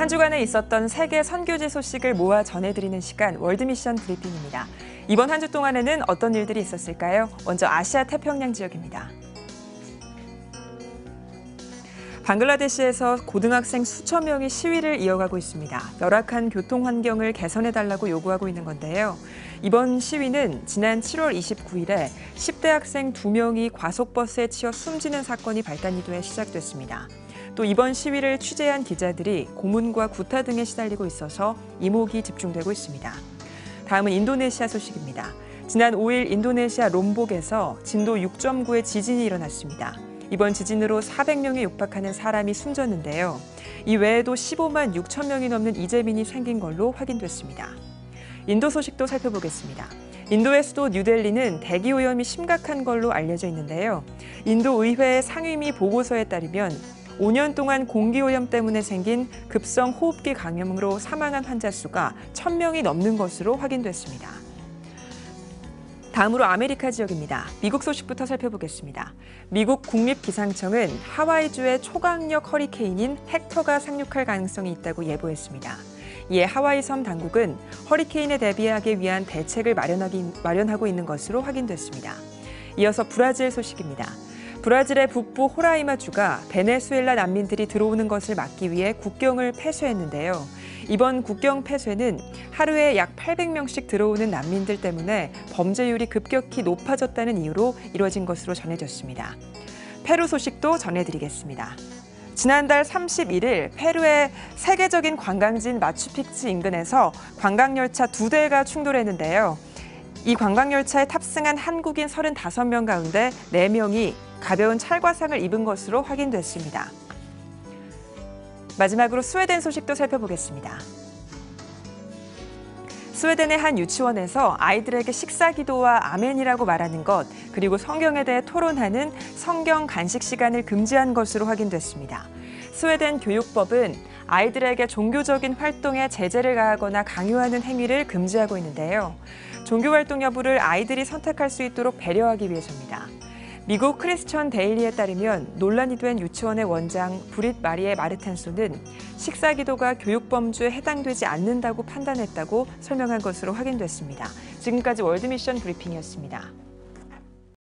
한 주간에 있었던 세계 선교지 소식을 모아 전해드리는 시간 월드미션 브리핑입니다. 이번 한 주 동안에는 어떤 일들이 있었을까요? 먼저 아시아 태평양 지역입니다. 방글라데시에서 고등학생 수천 명이 시위를 이어가고 있습니다. 열악한 교통 환경을 개선해달라고 요구하고 있는 건데요. 이번 시위는 지난 7월 29일에 10대 학생 2명이 과속버스에 치여 숨지는 사건이 발단이 돼 시작됐습니다. 또 이번 시위를 취재한 기자들이 고문과 구타 등에 시달리고 있어서 이목이 집중되고 있습니다. 다음은 인도네시아 소식입니다. 지난 5일 인도네시아 롬복에서 진도 6.9의 지진이 일어났습니다. 이번 지진으로 400명에 육박하는 사람이 숨졌는데요. 이 외에도 15만 6천 명이 넘는 이재민이 생긴 걸로 확인됐습니다. 인도 소식도 살펴보겠습니다. 인도의 수도 뉴델리는 대기 오염이 심각한 걸로 알려져 있는데요. 인도 의회의 상임위 보고서에 따르면 5년 동안 공기오염 때문에 생긴 급성 호흡기 감염으로 사망한 환자 수가 1000명이 넘는 것으로 확인됐습니다. 다음으로 아메리카 지역입니다. 미국 소식부터 살펴보겠습니다. 미국 국립기상청은 하와이주의 초강력 허리케인인 헥터가 상륙할 가능성이 있다고 예보했습니다. 이에 하와이 섬 당국은 허리케인에 대비하기 위한 대책을 마련하기, 마련하고 있는 것으로 확인됐습니다. 이어서 브라질 소식입니다. 브라질의 북부 호라이마주가 베네수엘라 난민들이 들어오는 것을 막기 위해 국경을 폐쇄했는데요. 이번 국경 폐쇄는 하루에 약 800명씩 들어오는 난민들 때문에 범죄율이 급격히 높아졌다는 이유로 이뤄진 것으로 전해졌습니다. 페루 소식도 전해드리겠습니다. 지난달 31일 페루의 세계적인 관광지인 마추픽추 인근에서 관광열차 두 대가 충돌했는데요. 이 관광열차에 탑승한 한국인 35명 가운데 4명이 가벼운 찰과상을 입은 것으로 확인됐습니다. 마지막으로 스웨덴 소식도 살펴보겠습니다. 스웨덴의 한 유치원에서 아이들에게 식사 기도와 아멘이라고 말하는 것, 그리고 성경에 대해 토론하는 성경 간식 시간을 금지한 것으로 확인됐습니다. 스웨덴 교육법은 아이들에게 종교적인 활동에 제재를 가하거나 강요하는 행위를 금지하고 있는데요. 종교 활동 여부를 아이들이 선택할 수 있도록 배려하기 위해서입니다. 미국 크리스천 데일리에 따르면 논란이 된 유치원의 원장 브릿 마리의 마르탄소는 식사 기도가 교육 범주에 해당되지 않는다고 판단했다고 설명한 것으로 확인됐습니다. 지금까지 월드미션 브리핑이었습니다.